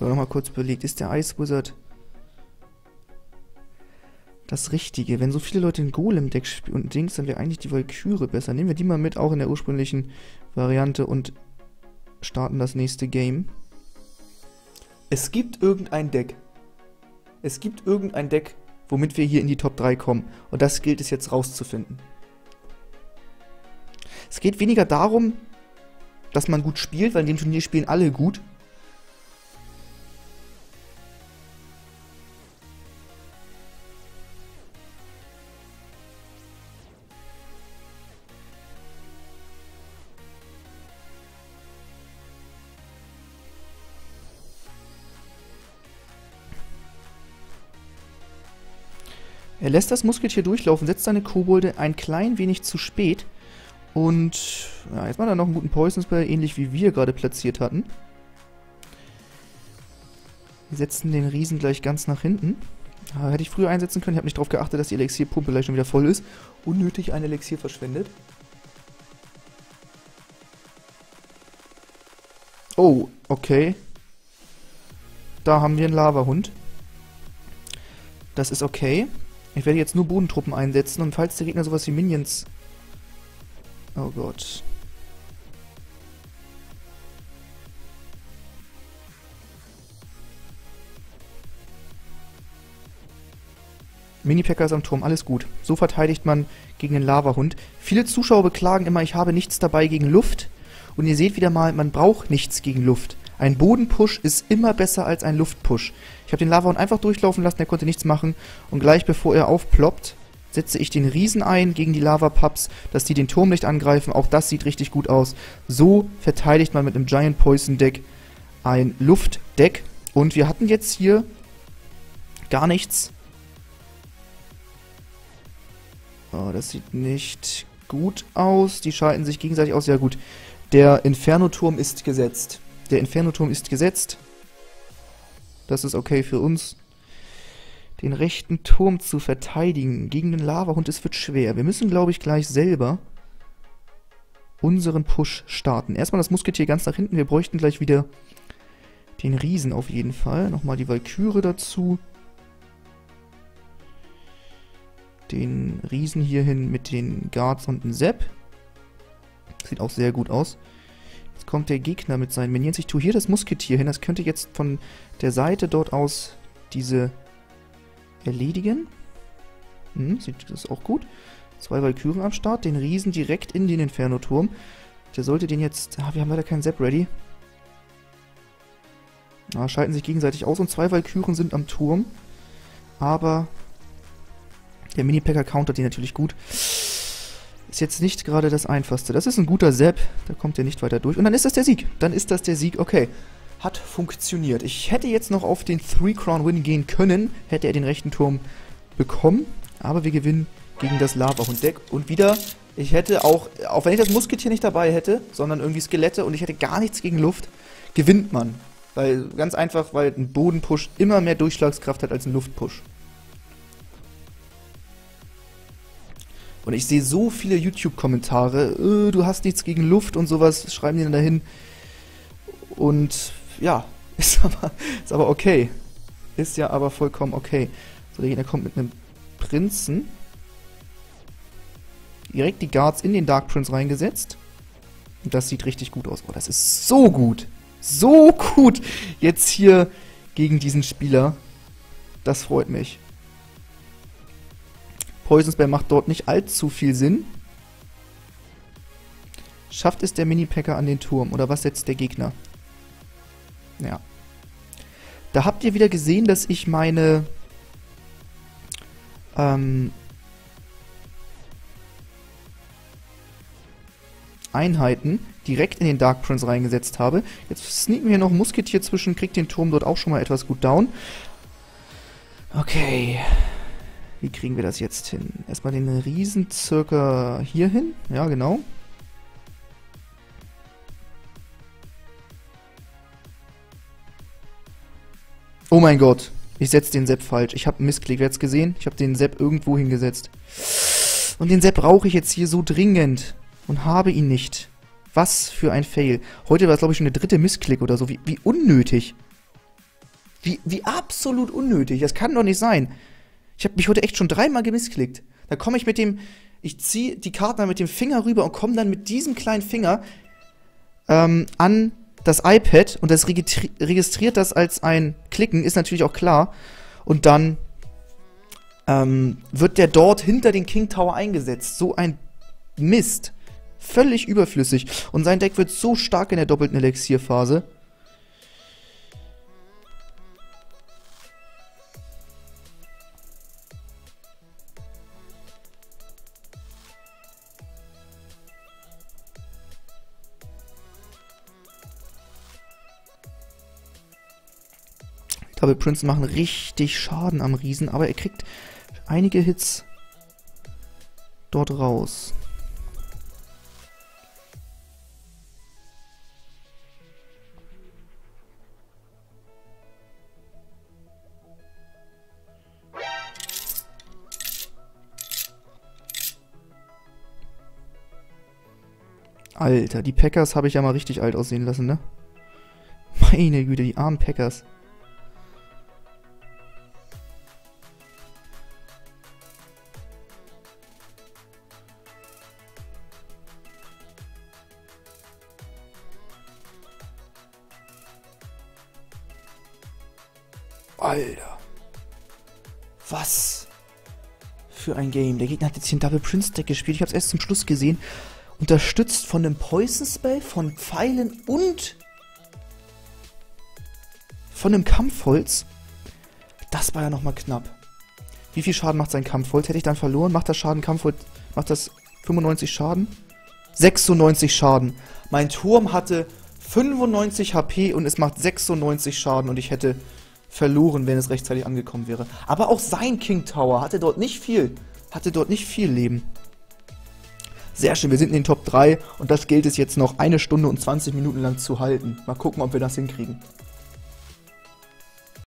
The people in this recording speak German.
Oder nochmal kurz überlegt, ist der Ice Wizard das Richtige? Wenn so viele Leute den Golem-Deck spielen und Dings, dann wäre eigentlich die Valkyrie besser. Nehmen wir die mal mit, auch in der ursprünglichen Variante und starten das nächste Game. Es gibt irgendein Deck. Es gibt irgendein Deck, womit wir hier in die Top 3 kommen. Und das gilt es jetzt rauszufinden. Es geht weniger darum, dass man gut spielt, weil in dem Turnier spielen alle gut. Er lässt das Musketier durchlaufen, setzt seine Kobolde ein klein wenig zu spät. Und ja, jetzt macht er noch einen guten Poison Spell, ähnlich wie wir gerade platziert hatten. Wir setzen den Riesen gleich ganz nach hinten. Ja, hätte ich früher einsetzen können. Ich habe nicht darauf geachtet, dass die Elixierpumpe gleich schon wieder voll ist. Unnötig ein Elixier verschwendet. Oh, okay. Da haben wir einen Lavahund. Das ist okay. Ich werde jetzt nur Bodentruppen einsetzen und falls der Gegner sowas wie Minions... Oh Gott. Mini-Packer ist am Turm, alles gut. So verteidigt man gegen den Lavahund. Viele Zuschauer beklagen immer, ich habe nichts dabei gegen Luft. Und ihr seht wieder mal, man braucht nichts gegen Luft. Ein Bodenpush ist immer besser als ein Luftpush. Ich habe den Lavahund einfach durchlaufen lassen, er konnte nichts machen. Und gleich bevor er aufploppt, setze ich den Riesen ein gegen die Lavapups, dass die den Turm nicht angreifen. Auch das sieht richtig gut aus. So verteidigt man mit einem Giant Poison Deck ein Luftdeck. Und wir hatten jetzt hier gar nichts. Oh, das sieht nicht gut aus. Die schalten sich gegenseitig aus. Ja gut, der Inferno-Turm ist gesetzt. Der Inferno-Turm ist gesetzt. Das ist okay für uns. Den rechten Turm zu verteidigen gegen den Lavahund, es wird schwer. Wir müssen, glaube ich, gleich selber unseren Push starten. Erstmal das Musketier ganz nach hinten. Wir bräuchten gleich wieder den Riesen auf jeden Fall. Nochmal die Valkyrie dazu. Den Riesen hierhin mit den Guards und dem Sepp. Sieht auch sehr gut aus. Kommt der Gegner mit seinen Minions. Ich tue hier das Musketier hin. Das könnte jetzt von der Seite dort aus diese erledigen. Hm, sieht das auch gut. Zwei Valkyren am Start. Den Riesen direkt in den Inferno-Turm. Der sollte den jetzt... Ah, wir haben leider keinen Sepp ready. Ah, schalten sich gegenseitig aus und zwei Valkyren sind am Turm. Aber der Mini-Packer countert die natürlich gut. Jetzt nicht gerade das Einfachste. Das ist ein guter Sepp. Da kommt er nicht weiter durch. Und dann ist das der Sieg. Dann ist das der Sieg. Okay. Hat funktioniert. Ich hätte jetzt noch auf den 3-Crown-Win gehen können. Hätte er den rechten Turm bekommen. Aber wir gewinnen gegen das Lava-Hund-Deck. Und wieder, ich hätte auch, auch wenn ich das Musketier nicht dabei hätte, sondern irgendwie Skelette und ich hätte gar nichts gegen Luft, gewinnt man. Weil, ganz einfach, weil ein Bodenpush immer mehr Durchschlagskraft hat als ein Luftpush. Und ich sehe so viele YouTube-Kommentare, äh, du hast nichts gegen Luft und sowas, schreiben die dann dahin. Und ja, ist aber, ist aber okay. Ist ja aber vollkommen okay. So, der Gegner kommt mit einem Prinzen. Direkt die Guards in den Dark Prince reingesetzt. Und das sieht richtig gut aus. Oh, das ist so gut. So gut. Jetzt hier gegen diesen Spieler. Das freut mich. Poison Spell macht dort nicht allzu viel Sinn. Schafft es der Mini-Packer an den Turm? Oder was setzt der Gegner? Ja. Da habt ihr wieder gesehen, dass ich meine ähm, Einheiten direkt in den Dark Prince reingesetzt habe. Jetzt sneaken wir noch Musketier zwischen, kriegt den Turm dort auch schon mal etwas gut down. Okay. Wie kriegen wir das jetzt hin? Erstmal den Riesen circa hier hin. Ja, genau. Oh mein Gott. Ich setze den Sepp falsch. Ich habe einen Missklick. Hat's gesehen? Ich habe den Sepp irgendwo hingesetzt. Und den Sepp brauche ich jetzt hier so dringend. Und habe ihn nicht. Was für ein Fail. Heute war es, glaube ich, schon der dritte Missklick oder so. Wie, wie unnötig. Wie, wie absolut unnötig. Das kann doch nicht sein. Ich habe mich heute echt schon dreimal gemissklickt. Da komme ich mit dem, ich ziehe die Karten mit dem Finger rüber und komme dann mit diesem kleinen Finger ähm, an das iPad und das registriert das als ein Klicken, ist natürlich auch klar. Und dann ähm, wird der dort hinter den King Tower eingesetzt. So ein Mist. Völlig überflüssig. Und sein Deck wird so stark in der doppelten Elixierphase. Double Prince machen richtig Schaden am Riesen, aber er kriegt einige Hits dort raus. Alter, die Packers habe ich ja mal richtig alt aussehen lassen, ne? Meine Güte, die armen Packers. Alter. Was für ein Game. Der Gegner hat jetzt hier ein Double Prince Deck gespielt. Ich habe es erst zum Schluss gesehen. Unterstützt von einem Poison Spell, von Pfeilen und von einem Kampfholz. Das war ja nochmal knapp. Wie viel Schaden macht sein Kampfholz? Hätte ich dann verloren? Macht das Schaden Kampfholz? Macht das 95 Schaden? 96 Schaden. Mein Turm hatte 95 HP und es macht 96 Schaden und ich hätte verloren, wenn es rechtzeitig angekommen wäre. Aber auch sein King Tower hatte dort nicht viel, hatte dort nicht viel Leben. Sehr schön, wir sind in den Top 3 und das gilt es jetzt noch eine Stunde und 20 Minuten lang zu halten. Mal gucken, ob wir das hinkriegen.